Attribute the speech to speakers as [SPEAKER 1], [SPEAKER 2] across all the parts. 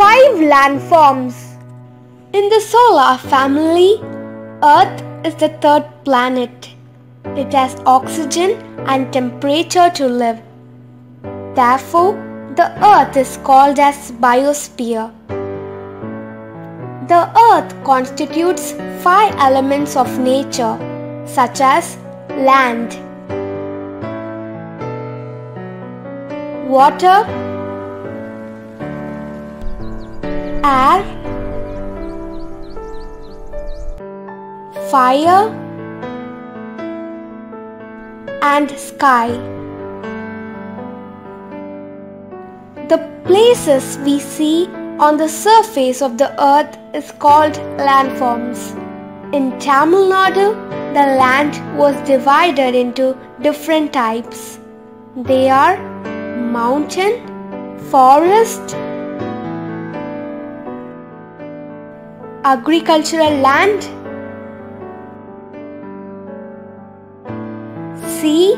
[SPEAKER 1] five landforms. In the solar family, Earth is the third planet. It has oxygen and temperature to live. Therefore, the Earth is called as biosphere. The Earth constitutes five elements of nature such as land, water, air, fire, and sky. The places we see on the surface of the earth is called landforms. In Tamil Nadu, the land was divided into different types. They are mountain, forest, agricultural land, sea,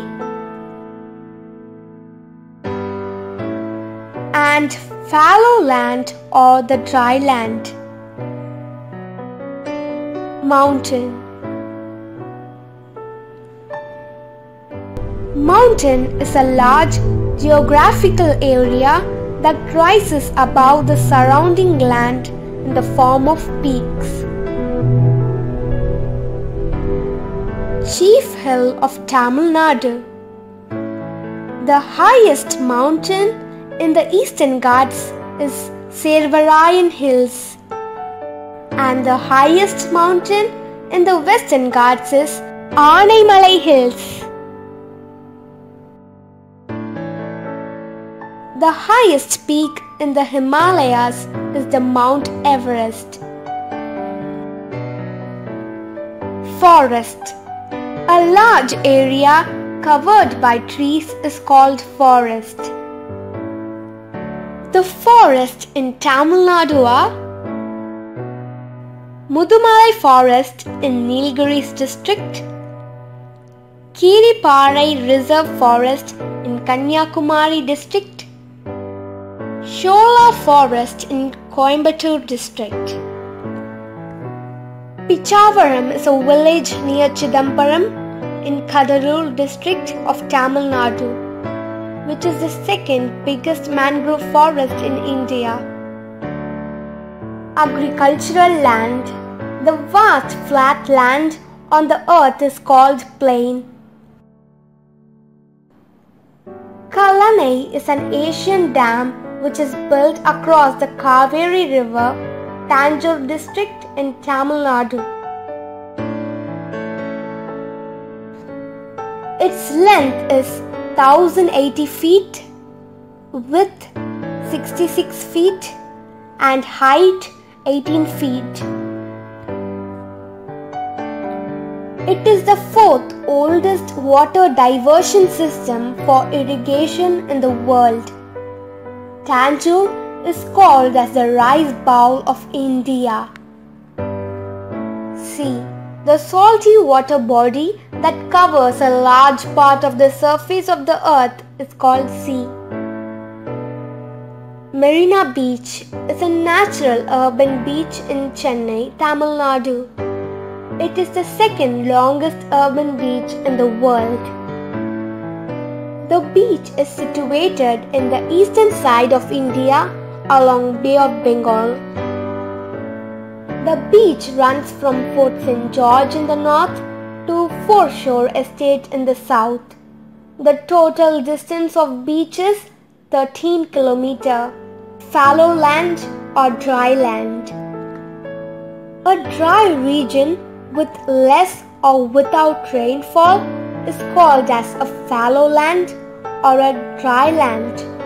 [SPEAKER 1] and fallow land or the dry land. Mountain. Mountain is a large geographical area that rises above the surrounding land in the form of peaks. Chief Hill of Tamil Nadu The highest mountain in the Eastern Ghats is Servarayan Hills and the highest mountain in the Western Ghats is Anaimalai Hills. The highest peak in the Himalayas is the Mount Everest. Forest A large area covered by trees is called forest. The forest in Tamil Nadu are Mudumalai Forest in Nilgiris district, Kiriparai Reserve Forest in Kanyakumari district, Shola Forest in Coimbatore district. Pichavaram is a village near Chidambaram in Cuddalore district of Tamil Nadu, which is the second biggest mangrove forest in India. Agricultural land. The vast flat land on the earth is called plain. Kallanai is an Asian dam which is built across the Kaveri River, Tanjore district in Tamil Nadu. Its length is 1080 feet, width 66 feet, and height 18 feet. It is the fourth oldest water diversion system for irrigation in the world. Tanjore is called as the rice bowl of India. Sea, the salty water body that covers a large part of the surface of the earth is called sea. Marina Beach is a natural urban beach in Chennai, Tamil Nadu. It is the second longest urban beach in the world. Beach is situated in the eastern side of India along Bay of Bengal. The beach runs from Fort St. George in the north to Foreshore Estate in the south. The total distance of beach is 13 km. Fallow land or dry land. A dry region with less or without rainfall is called as a fallow land or a dry land.